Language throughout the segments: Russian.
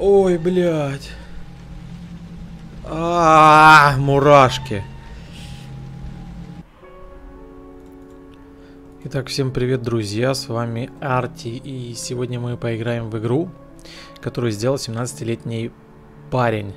Ой, блядь. А, мурашки. Итак, всем привет, друзья, с вами Арти, и сегодня мы поиграем в игру, которую сделал 17-летний парень.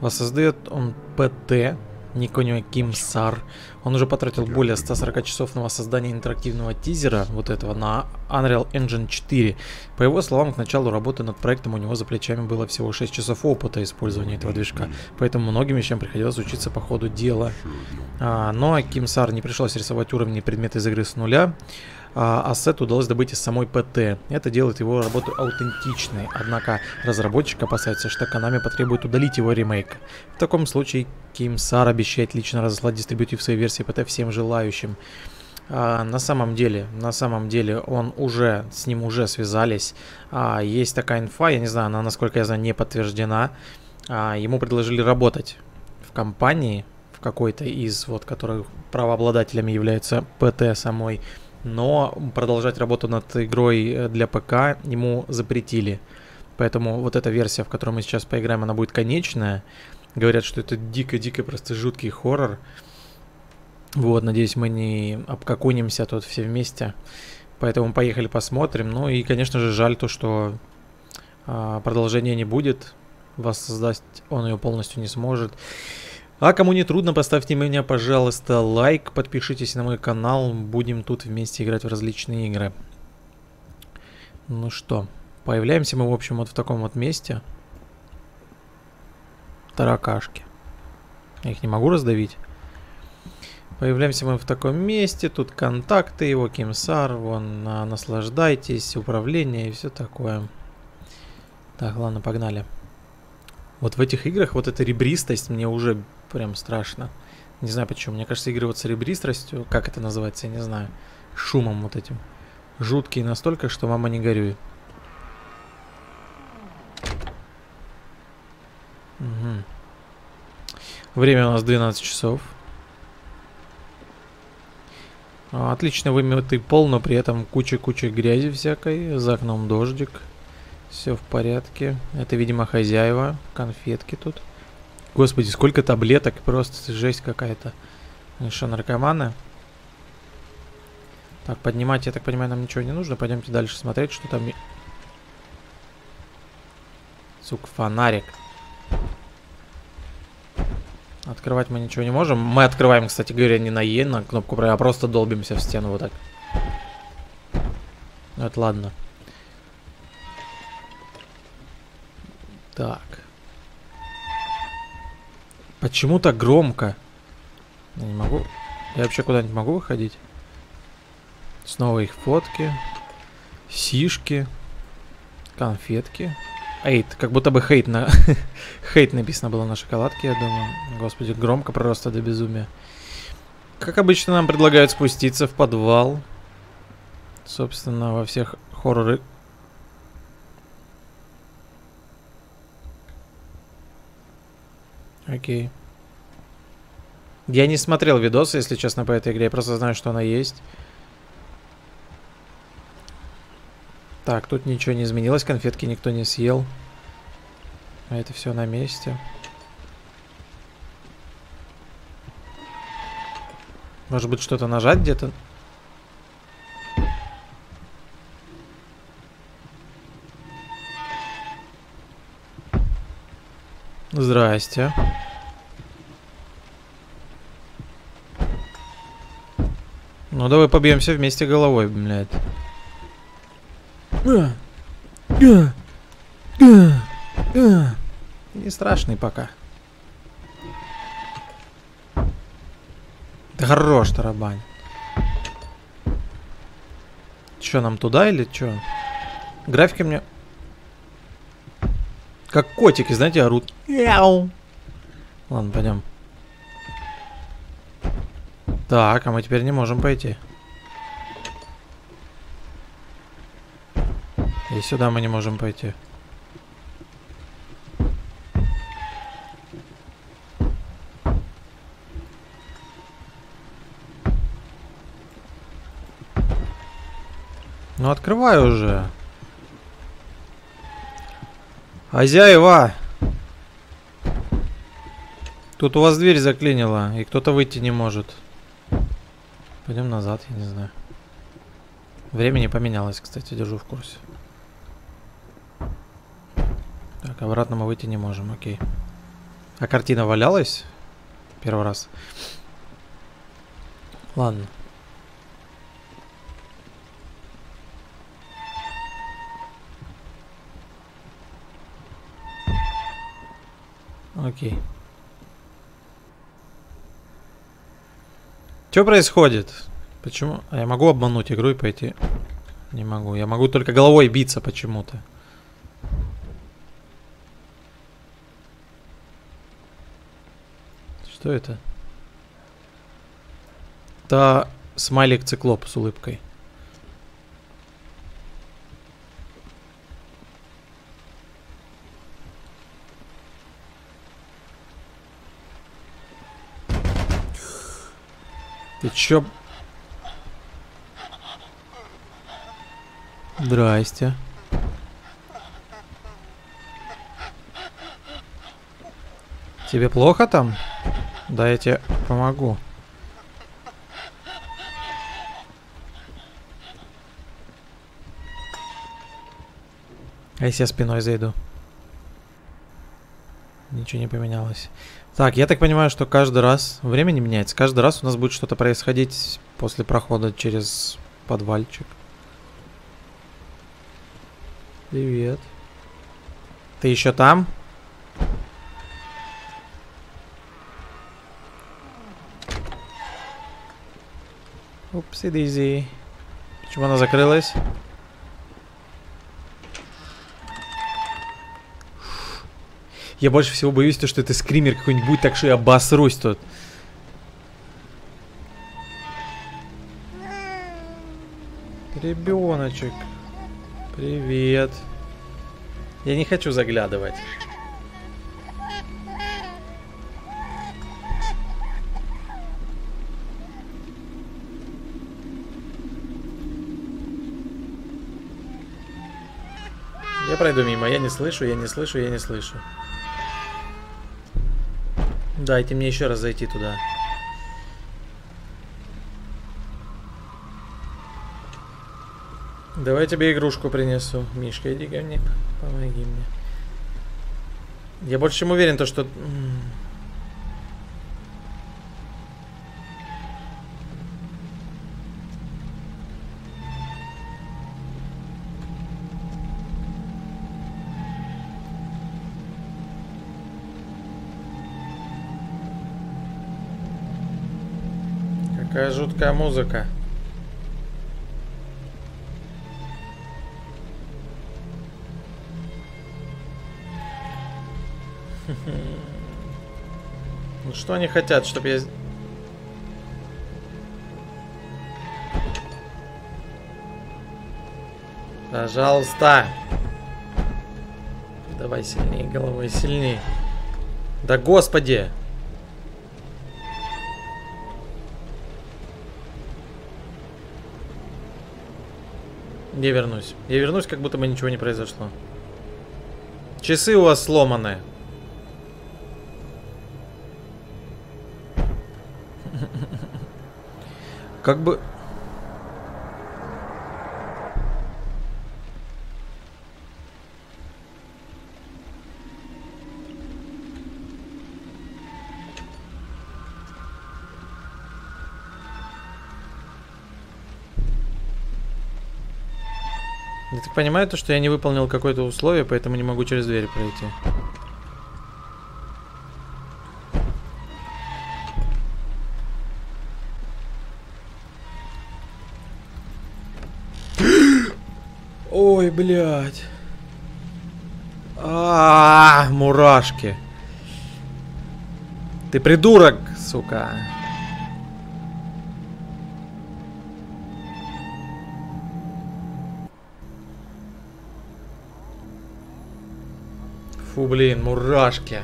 Воссоздает он ПТ, ник у него Ким Сар. Он уже потратил более 140 часов на создание интерактивного тизера, вот этого, на Unreal Engine 4. По его словам, к началу работы над проектом у него за плечами было всего 6 часов опыта использования этого движка, поэтому многим вещам приходилось учиться по ходу дела. А, но Ким Сар не пришлось рисовать уровни и предметы из игры с нуля а ассет удалось добыть из самой ПТ. Это делает его работу аутентичной, однако разработчик опасается, что Konami потребует удалить его ремейк. В таком случае Ким Сар обещает лично разослать дистрибьютив своей версии ПТ всем желающим. А, на самом деле, на самом деле он уже, с ним уже связались. А, есть такая инфа, я не знаю, она, насколько я знаю, не подтверждена. А, ему предложили работать в компании, в какой-то из, вот, которых правообладателями является ПТ самой но продолжать работу над игрой э, для ПК ему запретили. Поэтому вот эта версия, в которой мы сейчас поиграем, она будет конечная. Говорят, что это дико-дико просто жуткий хоррор. Вот, надеюсь, мы не обкакунимся тут все вместе. Поэтому поехали посмотрим. Ну и, конечно же, жаль то, что а, продолжения не будет. Воссоздать он ее полностью не сможет. А кому не трудно, поставьте меня, пожалуйста, лайк, подпишитесь на мой канал, будем тут вместе играть в различные игры. Ну что, появляемся мы, в общем, вот в таком вот месте. Таракашки. Я их не могу раздавить. Появляемся мы в таком месте, тут контакты его, Кимсар, вон, а, наслаждайтесь, управление и все такое. Так, ладно, погнали. Вот в этих играх вот эта ребристость мне уже прям страшно. Не знаю почему. Мне кажется, игры вот с ребристростью, как это называется, я не знаю. Шумом вот этим. Жуткие настолько, что мама не горюй. Угу. Время у нас 12 часов. А, отлично вымытый пол, но при этом куча-куча грязи всякой. За окном дождик. Все в порядке. Это, видимо, хозяева. Конфетки тут. Господи, сколько таблеток, просто жесть какая-то. Что, наркоманы? Так, поднимать, я так понимаю, нам ничего не нужно. Пойдемте дальше смотреть, что там... Сука, фонарик. Открывать мы ничего не можем. Мы открываем, кстати говоря, не на Е, на кнопку, а просто долбимся в стену вот так. Ну, это ладно. Так. Почему так громко? Я не могу. Я вообще куда-нибудь могу выходить? Снова их фотки. Сишки. Конфетки. Эйт. Как будто бы хейт на... хейт написано было на шоколадке, я думаю. Господи, громко просто до безумия. Как обычно, нам предлагают спуститься в подвал. Собственно, во всех хорроры Окей. Я не смотрел видосы, если честно, по этой игре. Я просто знаю, что она есть. Так, тут ничего не изменилось. Конфетки никто не съел. А это все на месте. Может быть, что-то нажать где-то? Здрасте. Ну давай побьемся вместе головой, блядь. Не страшный пока. Да хорош тарабань. Че, нам туда или что? Графики мне как котики, знаете, орут. Яу. Ладно, пойдем. Так, а мы теперь не можем пойти. И сюда мы не можем пойти. Ну, открывай уже. Хозяева! Тут у вас дверь заклинила, и кто-то выйти не может. Пойдем назад, я не знаю. Время не поменялось, кстати, держу в курсе. Так, обратно мы выйти не можем, окей. А картина валялась? Первый раз. Ладно. Окей. Что происходит? Почему? А я могу обмануть игру и пойти? Не могу. Я могу только головой биться почему-то. Что это? Это смайлик циклоп с улыбкой. Ты чё? Здрасте. Тебе плохо там? Да, я тебе помогу. А если я спиной зайду? Ничего не поменялось. Так, я так понимаю, что каждый раз... Время не меняется. Каждый раз у нас будет что-то происходить после прохода через подвальчик. Привет. Ты еще там? Упси дейзи. Почему она закрылась? Я больше всего боюсь, то, что это скример какой-нибудь будет, так что я обосрусь тут. Ребеночек. Привет. Я не хочу заглядывать. Я пройду мимо, я не слышу, я не слышу, я не слышу. Дайте мне еще раз зайти туда. Давай тебе игрушку принесу. Мишка, иди ко мне. Помоги мне. Я больше чем уверен, то что... жуткая музыка. Ну что они хотят, чтобы я... Пожалуйста. Давай сильнее головой, сильнее. Да господи. Я вернусь. Я вернусь, как будто бы ничего не произошло. Часы у вас сломаны. Как бы... так понимаю, то, что я не выполнил какое-то условие, поэтому не могу через дверь пройти. Ой, блядь. А, -а, -а мурашки. Ты придурок, сука. Фу, блин, мурашки.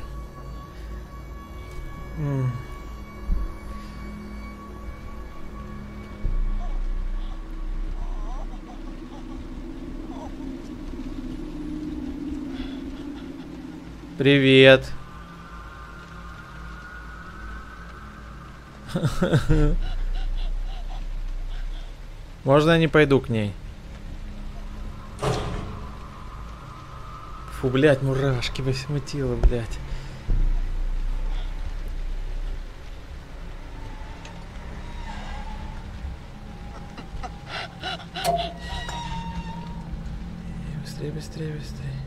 Привет. Можно я не пойду к ней? Фу, блядь, мурашки по всему телу, блядь. Быстрее, быстрее, быстрее.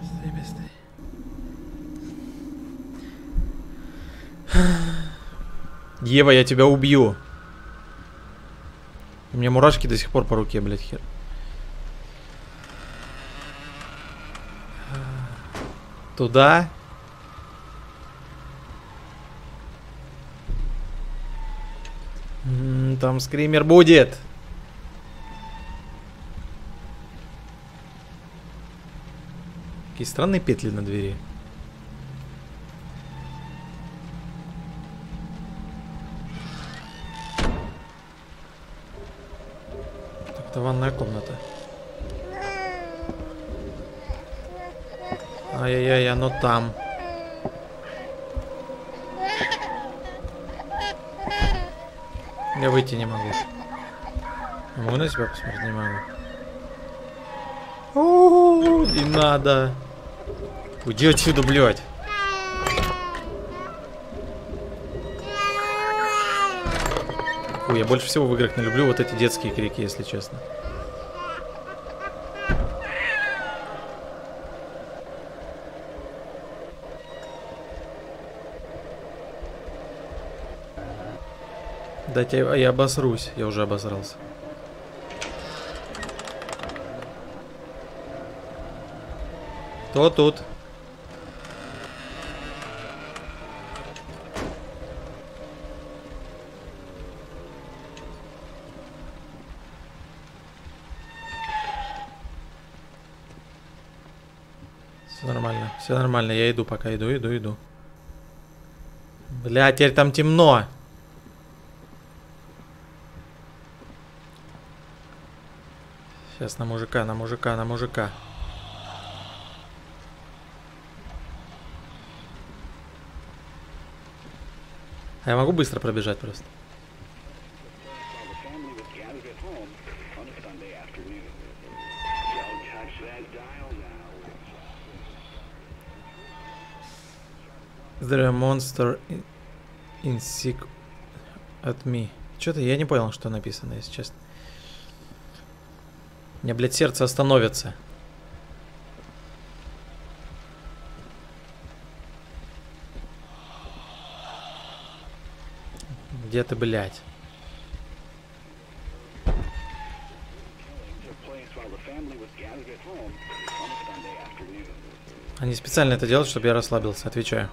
Быстрее, быстрее. Ева, я тебя убью. У меня мурашки до сих пор по руке, блядь, хер. Туда. Там скример будет. Какие странные петли на двери. Это ванная комната. Ай-яй-яй, оно там. Я выйти не могу. Могу на себя посмотреть? Не могу. О, не надо. Уйди отсюда, блядь. Ой, я больше всего в играх не люблю вот эти детские крики, если честно. Дайте я, я обосрусь. Я уже обосрался. Кто тут? Все нормально, все нормально. Я иду пока, иду, иду, иду. Бля, теперь там темно. Сейчас на мужика, на мужика, на мужика. А я могу быстро пробежать просто. There a monster in, in sick at me. Что-то я не понял, что написано, если честно. Меня, блядь, сердце остановится. Где ты, блядь? Они специально это делают, чтобы я расслабился, отвечаю.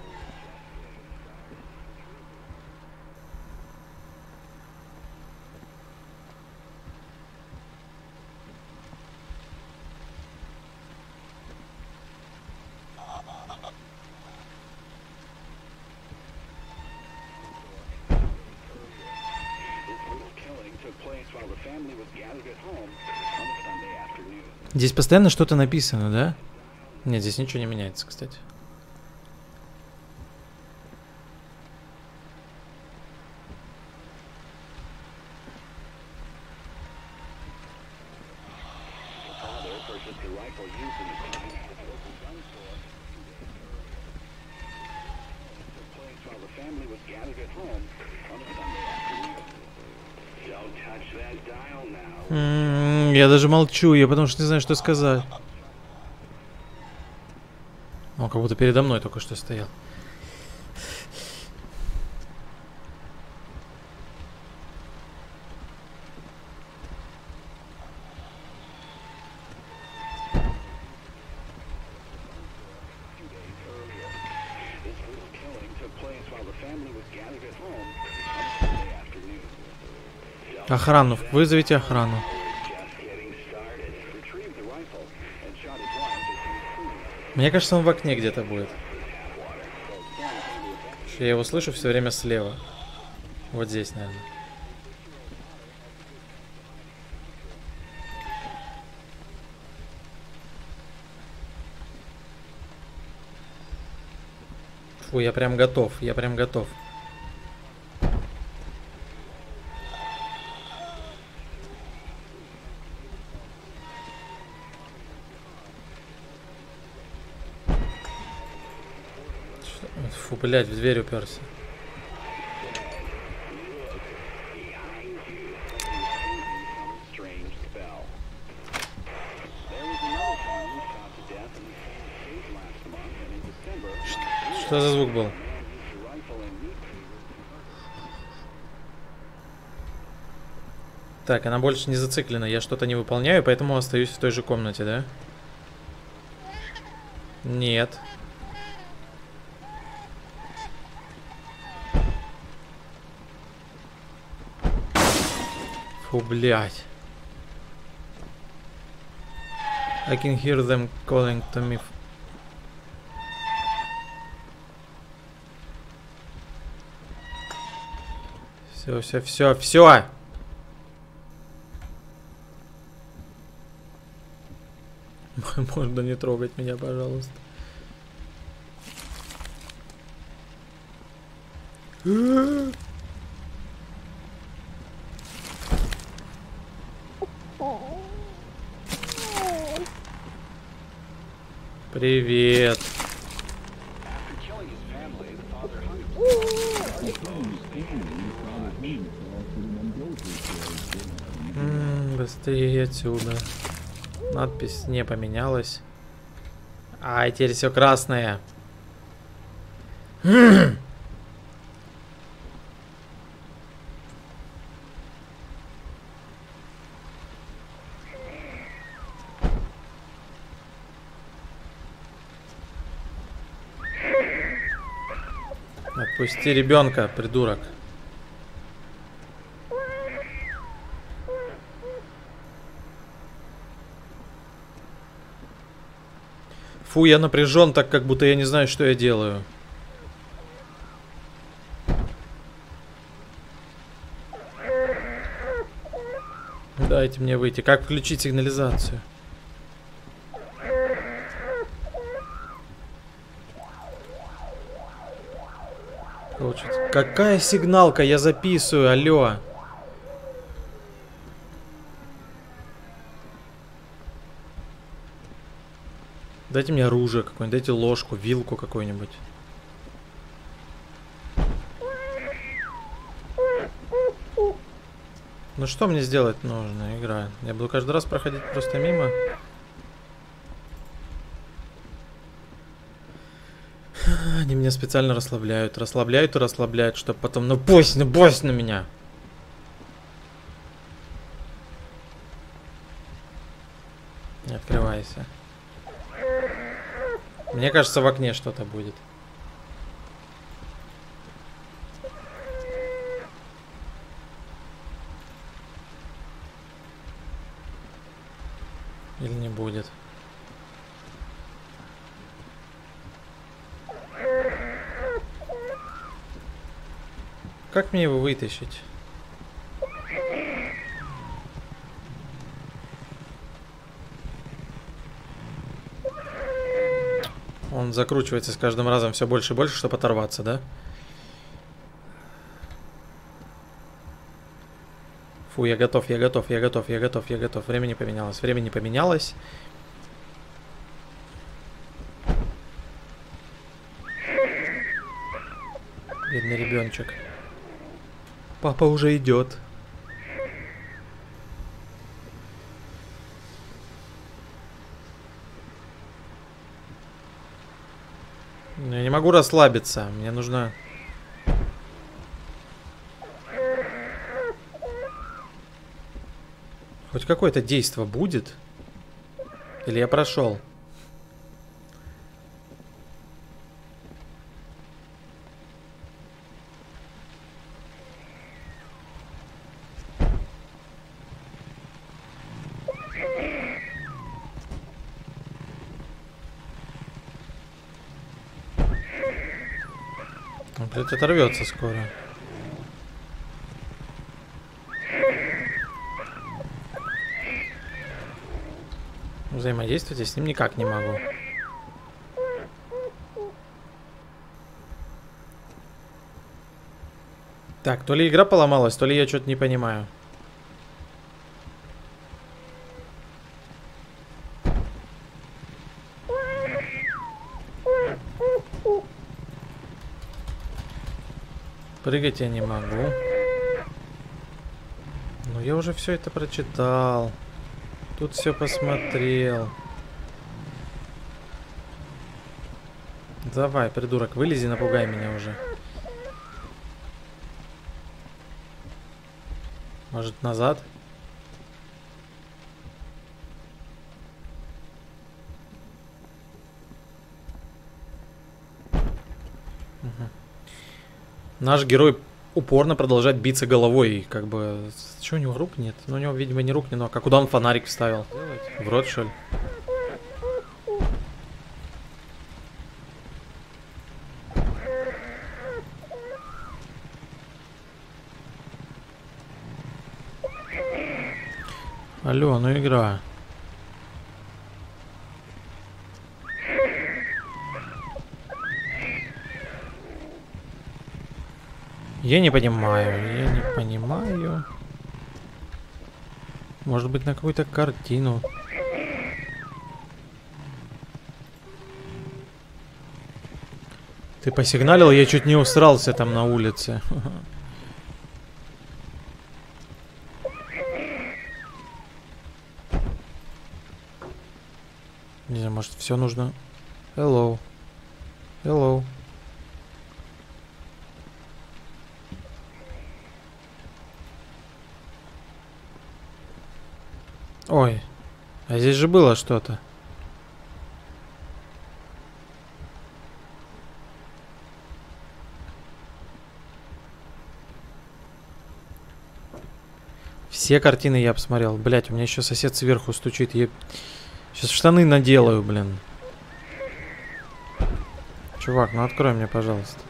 Здесь постоянно что-то написано, да? Нет, здесь ничего не меняется, кстати. Я даже молчу, я потому что не знаю, что сказать. Он как будто передо мной только что стоял. This brutal killing Мне кажется, он в окне где-то будет. Я его слышу все время слева. Вот здесь, наверное. Фу, я прям готов, я прям готов. Month, and in December, Что за звук был? Так, она больше не зациклена, я что-то не выполняю, поэтому остаюсь в той же комнате, да? Нет. Фу, блядь. I can hear them calling to me. Все, все, все, все. Можно не трогать меня, пожалуйста. Привет. Быстрее отсюда. Надпись не поменялась. А, теперь все красное. Отпусти ребенка, придурок. Фу, я напряжен так, как будто я не знаю, что я делаю. Дайте мне выйти. Как включить сигнализацию? Какая сигналка? Я записываю, алло. Дайте мне оружие какое-нибудь, дайте ложку, вилку какую-нибудь. Ну что мне сделать нужно, игра? Я буду каждый раз проходить просто мимо. Они меня специально расслабляют, расслабляют и расслабляют, чтобы потом, ну пусть, ну пусть на меня. Не открывайся. Мне кажется, в окне что-то будет. Или не будет. Как мне его вытащить? Он закручивается с каждым разом все больше и больше, чтобы оторваться, да? Фу, я готов, я готов, я готов, я готов, я готов. Время не поменялось, время не поменялось. Бедный ребеночек. Папа уже идет. Я не могу расслабиться. Мне нужно... Хоть какое-то действо будет? Или я прошел? Ведь оторвется скоро. Взаимодействовать я с ним никак не могу. Так, то ли игра поломалась, то ли я что-то не понимаю. Прыгать я не могу. Ну я уже все это прочитал. Тут все посмотрел. Давай, придурок, вылези, напугай меня уже. Может, назад? Мгм. Наш герой упорно продолжает биться головой. и Как бы... Что у него рук нет? Ну, у него, видимо, не рук, не ног. А куда он фонарик вставил? В рот, что ли? Алло, ну игра. Я не понимаю, я не понимаю. Может быть на какую-то картину. Ты посигналил, я чуть не усрался там на улице. Не знаю, может все нужно... Hello. Было что-то. Все картины я посмотрел. Блять, у меня еще сосед сверху стучит. Я сейчас штаны наделаю, блин. Чувак, ну открой мне, пожалуйста.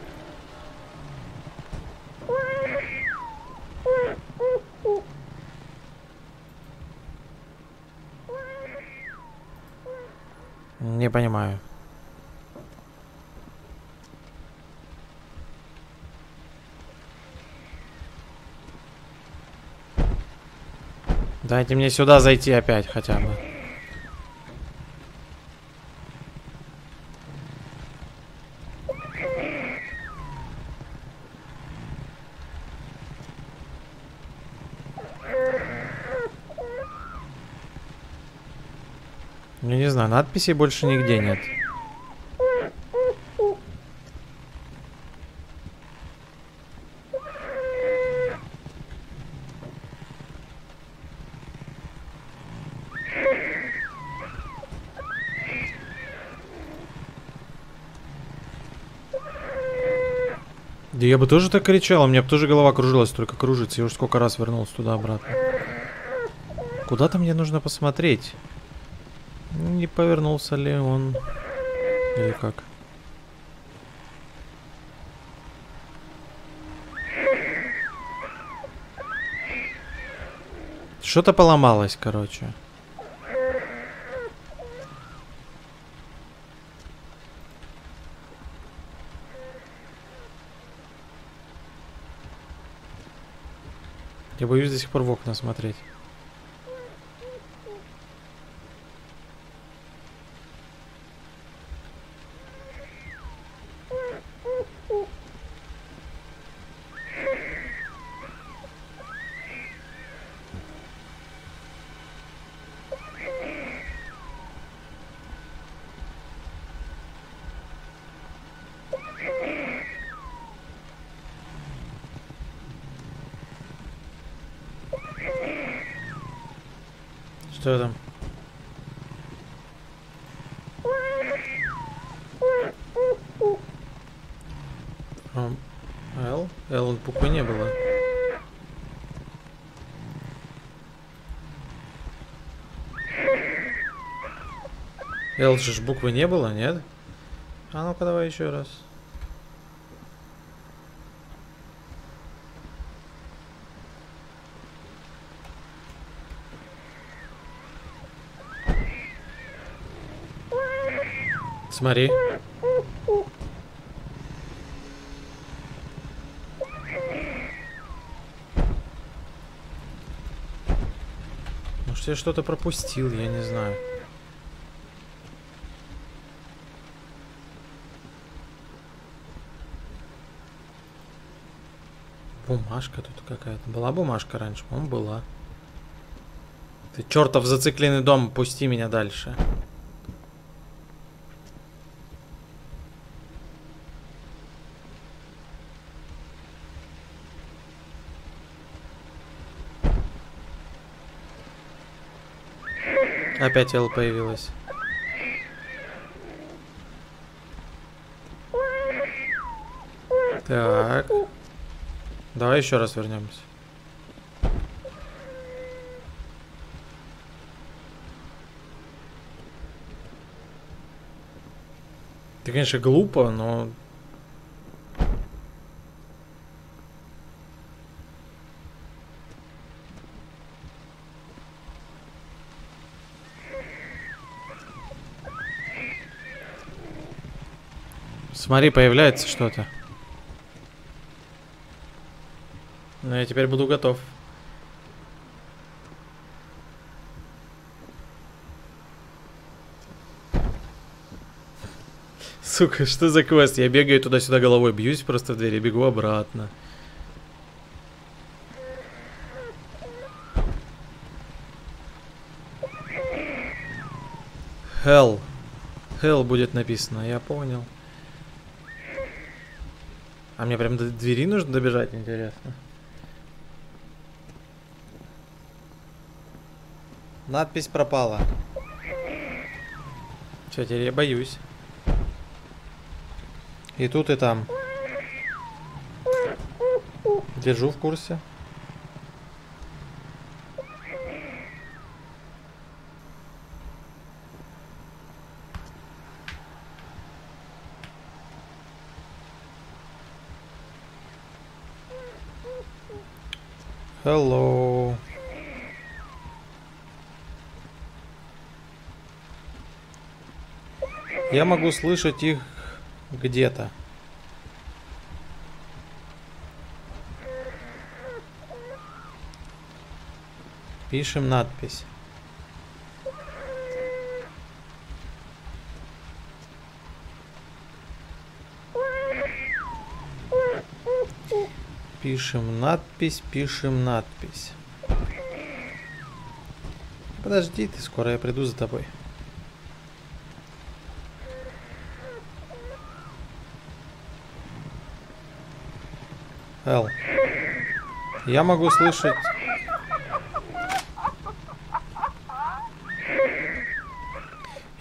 Не понимаю. Дайте мне сюда зайти опять хотя бы. Я не знаю, надписей больше нигде нет. Да я бы тоже так кричал, у меня бы тоже голова кружилась, только кружится. Я уже сколько раз вернулся туда-обратно. Куда-то мне нужно посмотреть. Не повернулся ли он? Или как? Что-то поломалось, короче. Я боюсь до сих пор в окна смотреть. Что там? From L? L буквы не было. L же ж буквы не было, нет? А ну-ка давай еще раз. Смотри. Может, я что-то пропустил, я не знаю. Бумажка тут какая-то. Была бумажка раньше? он была. Ты чертов зацикленный дом, пусти меня дальше. Дальше. Опять Эл появилась. Так. Давай еще раз вернемся. Ты, конечно, глупо, но... Смотри, появляется что-то. Ну, я теперь буду готов. Сука, что за квест? Я бегаю туда-сюда головой, бьюсь просто в дверь и бегу обратно. Hell. Hell будет написано, я понял. А мне прям до двери нужно добежать, интересно. Надпись пропала. Все, теперь я боюсь. И тут, и там. Держу в курсе. Hello. Я могу слышать их где-то. Пишем надпись. Пишем надпись, пишем надпись. Подожди ты, скоро я приду за тобой. Эл. Я могу слышать...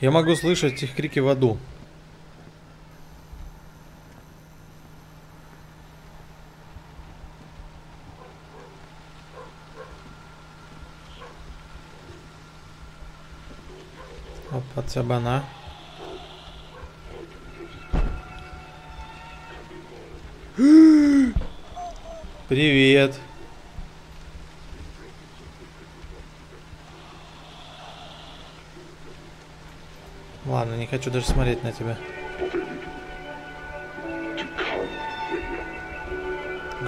Я могу слышать их крики в аду. Опа, цабана. Привет. Ладно, не хочу даже смотреть на тебя.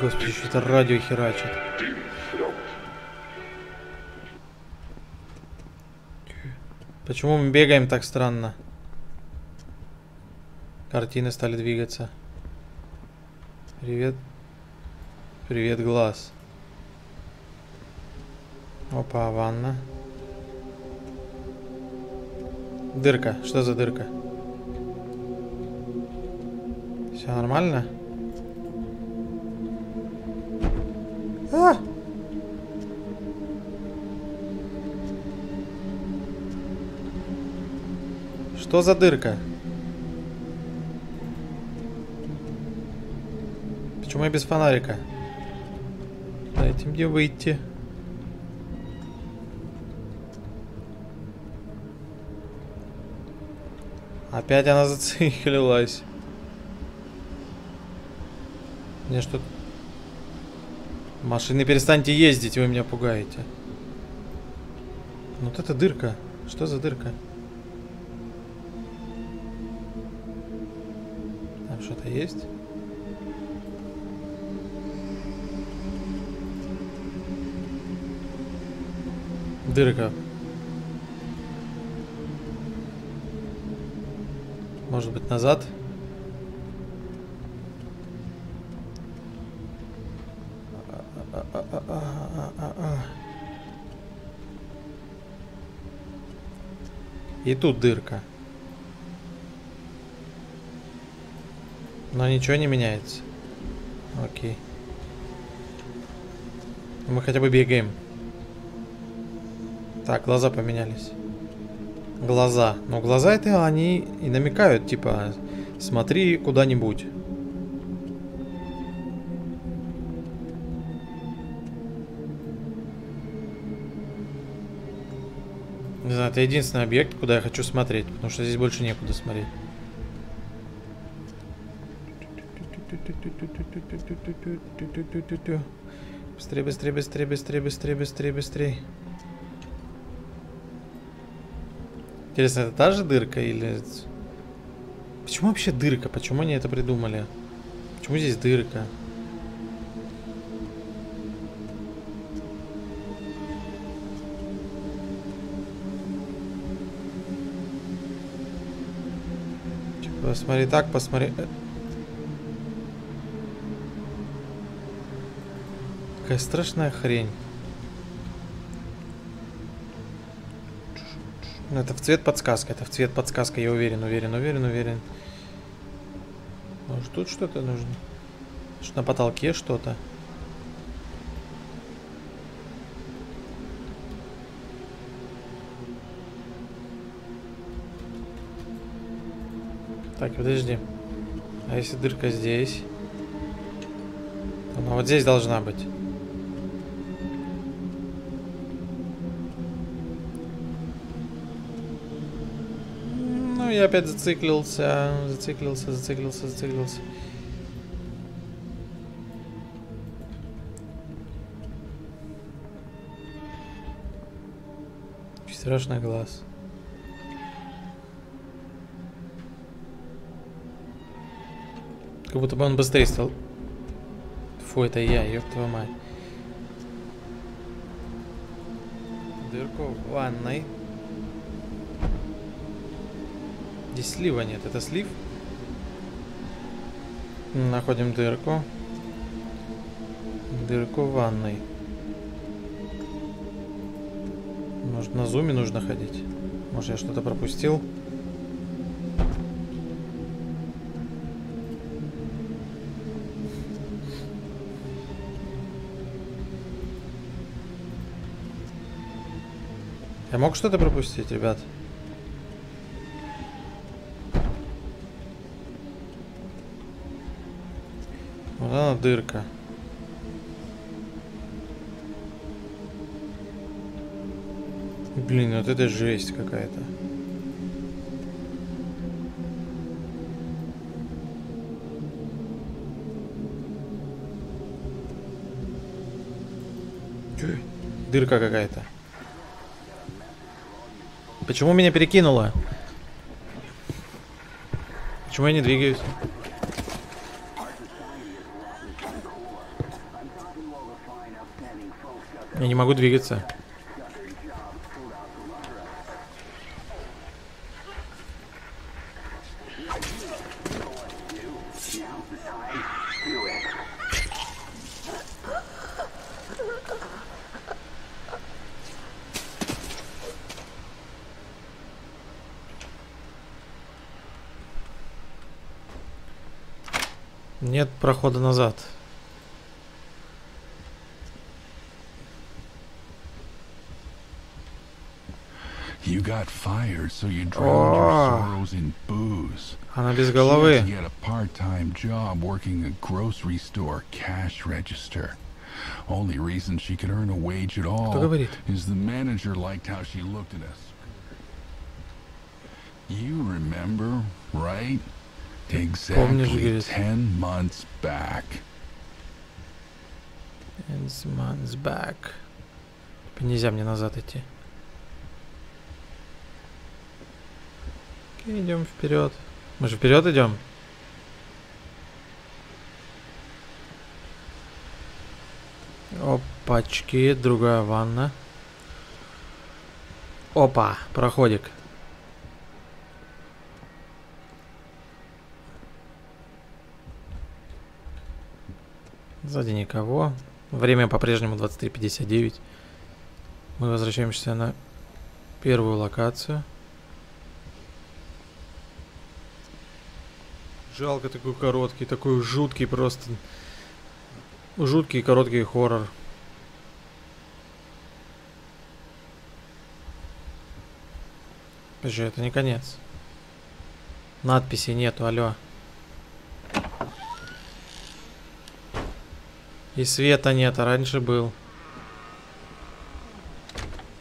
Господи, что-то радио херачит. Почему мы бегаем так странно? Картины стали двигаться. Привет. Привет, глаз. Опа, ванна. Дырка. Что за дырка? Все нормально? Что за дырка? Почему я без фонарика? Дайте мне выйти. Опять она зациклилась. Мне что... Машины, перестаньте ездить, вы меня пугаете. Вот это дырка. Что за дырка? Карта есть? Дырка. Может быть назад? И тут дырка. Но ничего не меняется. Окей. Мы хотя бы бегаем. Так, глаза поменялись. Глаза. Но глаза это они и намекают, типа, смотри куда-нибудь. Не знаю, это единственный объект, куда я хочу смотреть, потому что здесь больше некуда смотреть. Быстрее, быстрее, быстрее, быстрее, быстрее, быстрее, быстрее. Интересно, это та же дырка или... Почему вообще дырка? Почему они это придумали? Почему здесь дырка? Посмотри так, посмотри. Какая страшная хрень. Ну, это в цвет подсказка, это в цвет подсказка, я уверен, уверен, уверен, уверен. Может тут что-то нужно? Что на потолке что-то? Так, подожди. А если дырка здесь? Она вот здесь должна быть. Опять зациклился, зациклился, зациклился, зациклился. Страшный глаз. Как будто бы он быстрее стал. Фу, это я, ёб твою мать. Дырку в ванной. Здесь слива нет. Это слив? Находим дырку. Дырку в ванной. Может на зуме нужно ходить? Может я что-то пропустил? Я мог что-то пропустить, ребят? Дырка. Блин, вот это жесть какая-то. Дырка какая-то. Почему меня перекинуло? Почему я не двигаюсь? Я не могу двигаться. Нет прохода назад. got fired, so you drowned your О. sorrows in booze. Она без She головы. had to get a part-time job working a grocery store cash register. Only reason she could earn a wage at all говорит? is the manager liked how she looked at us. You remember, right? Exactly говорит. ten months back. It's months back. Типа Нельзя мне назад идти. идем вперед. Мы же вперед идем. Опачки, другая ванна. Опа, проходик. Сзади никого. Время по-прежнему 23.59. Мы возвращаемся на первую локацию. Жалко такой короткий, такой жуткий просто. Жуткий короткий хоррор. Подожди, это не конец. Надписи нету, алло. И света нет, а раньше был.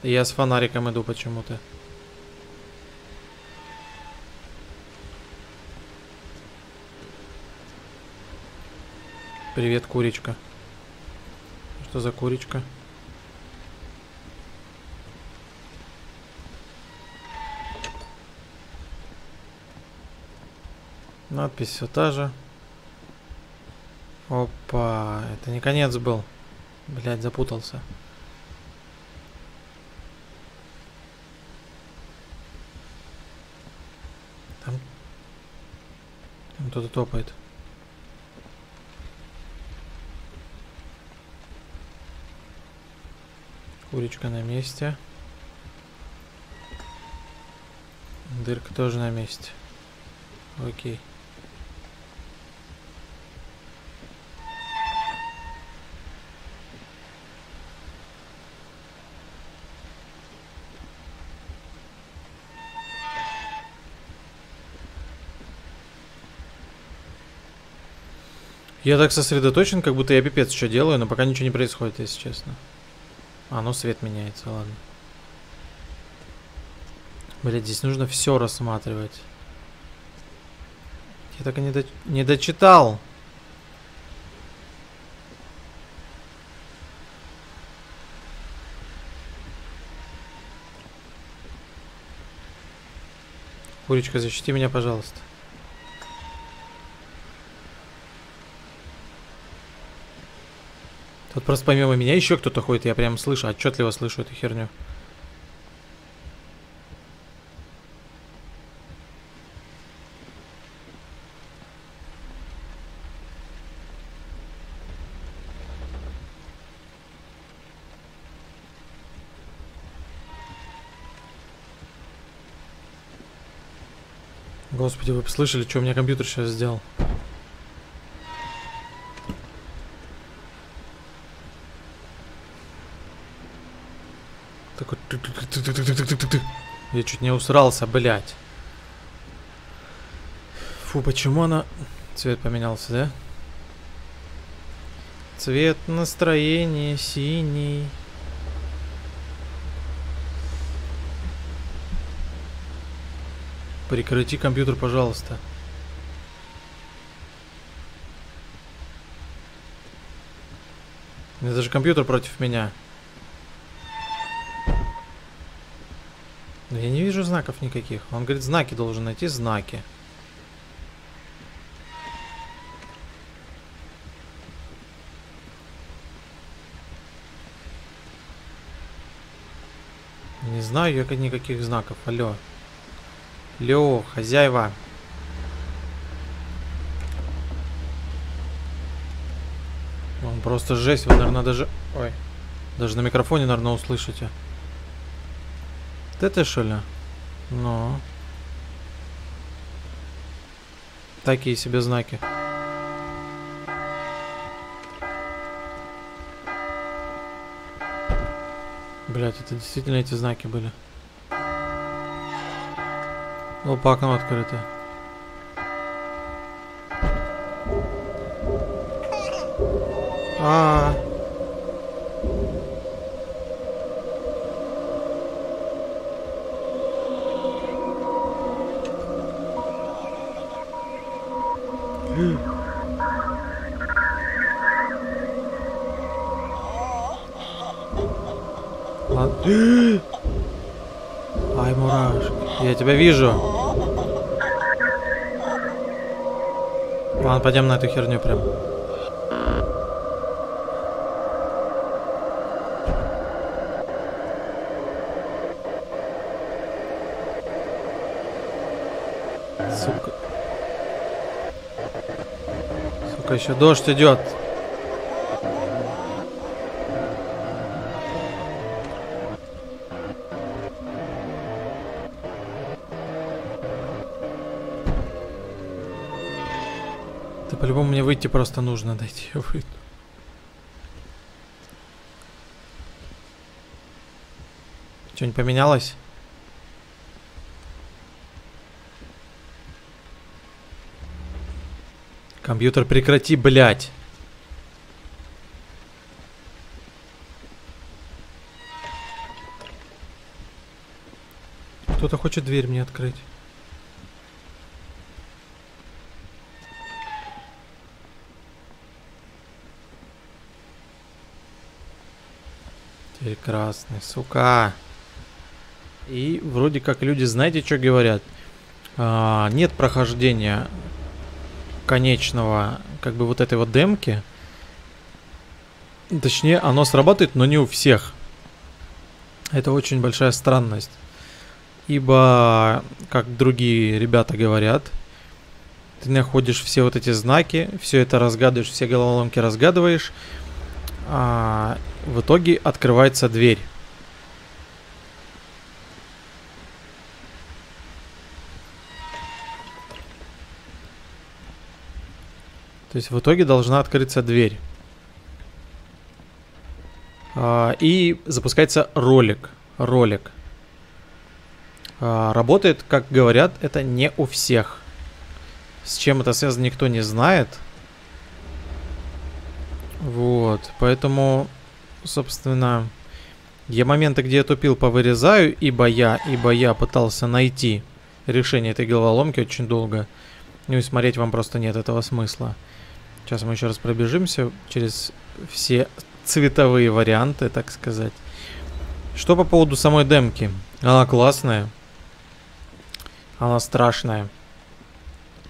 Я с фонариком иду почему-то. Привет, курочка. Что за курочка? Надпись все та же. Опа, это не конец был. Блять, запутался. Там, там кто-то топает. Курочка на месте. Дырка тоже на месте. Окей. Я так сосредоточен, как будто я пипец что делаю, но пока ничего не происходит, если честно. А, ну свет меняется, ладно. Блять, здесь нужно все рассматривать. Я так и не, до... не дочитал. Курочка, защити меня, пожалуйста. Тут просто помимо меня еще кто-то ходит, я прям слышу, отчетливо слышу эту херню. Господи, вы слышали, что у меня компьютер сейчас сделал? Такой... тык-тык-тык-тык-тык-тык-тык-тык. Я чуть не усрался, блядь. Фу, почему она... Цвет поменялся, да? Цвет настроения синий. Прекрати компьютер, пожалуйста. Это же компьютер против меня. Но я не вижу знаков никаких. Он говорит, знаки должен найти, знаки. Не знаю я никаких знаков. Алло. Лео, хозяева. Он просто жесть. Вы, наверное, даже... Ой. Даже на микрофоне, наверное, услышите. Вот это что ли? Ну. Такие себе знаки. Блять, это действительно эти знаки были. Опа, окно открыто. А, -а, -а. Ай, мурашки. Я тебя вижу. Ладно, пойдем на эту херню прям. Сука. Сука, еще дождь идет. По-любому мне выйти просто нужно дойти. я выйду. Что-нибудь поменялось? Компьютер, прекрати, блядь. Кто-то хочет дверь мне открыть. Прекрасный, сука. И вроде как люди, знаете, что говорят? А, нет прохождения конечного, как бы вот этой вот демки. Точнее, оно срабатывает, но не у всех. Это очень большая странность. Ибо, как другие ребята говорят, ты находишь все вот эти знаки, все это разгадываешь, все головоломки разгадываешь, а в итоге открывается дверь. То есть в итоге должна открыться дверь. А, и запускается ролик. Ролик. А, работает, как говорят, это не у всех. С чем это связано, никто не знает. Вот, поэтому, собственно, я моменты, где я тупил, повырезаю, ибо я, ибо я пытался найти решение этой головоломки очень долго. Ну и смотреть вам просто нет этого смысла. Сейчас мы еще раз пробежимся через все цветовые варианты, так сказать. Что по поводу самой демки? Она классная. Она страшная.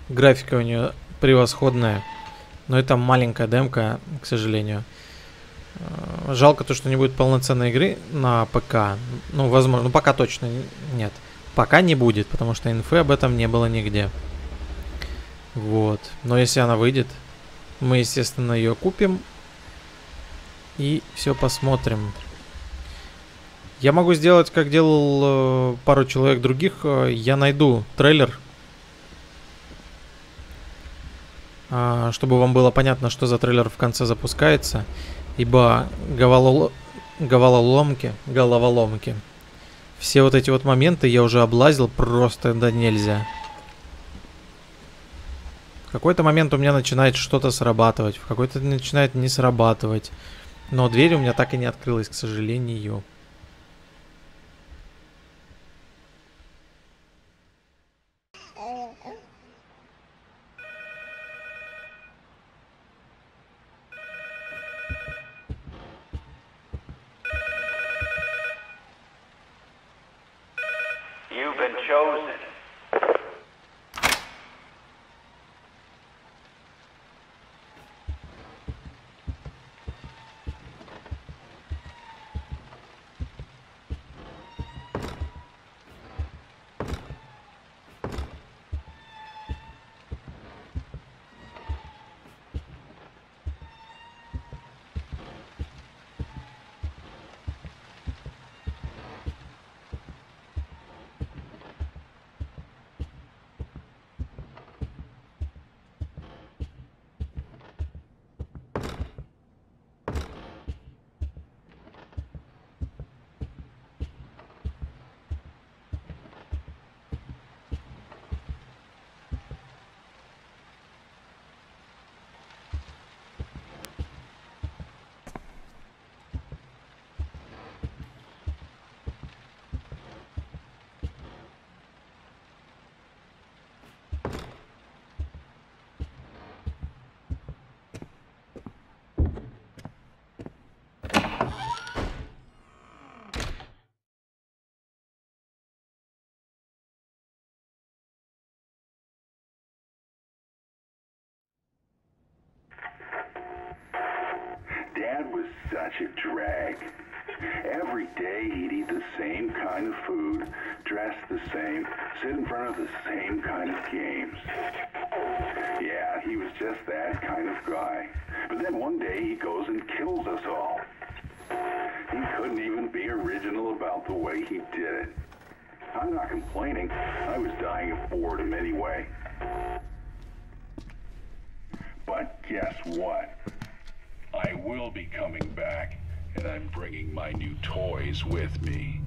Графика у нее превосходная. Но это маленькая демка, к сожалению. Э, жалко то, что не будет полноценной игры на ПК. Ну, возможно, ну пока точно нет. Пока не будет, потому что инфы об этом не было нигде. Вот. Но если она выйдет, мы, естественно, ее купим. И все посмотрим. Я могу сделать, как делал э, пару человек других. Э, я найду трейлер. Э, чтобы вам было понятно, что за трейлер в конце запускается. Ибо головол... головоломки, головоломки. Все вот эти вот моменты я уже облазил просто да нельзя какой-то момент у меня начинает что-то срабатывать, в какой-то начинает не срабатывать. Но дверь у меня так и не открылась, к сожалению. Such a drag. Every day he'd eat the same kind of food, dress the same, sit in front of the same kind of games. Yeah, he was just that kind of guy. But then one day he goes and kills us all. He couldn't even be original about the way he did it. I'm not complaining. I was dying of boredom anyway. But guess what? I will be coming back, and I'm bringing my new toys with me.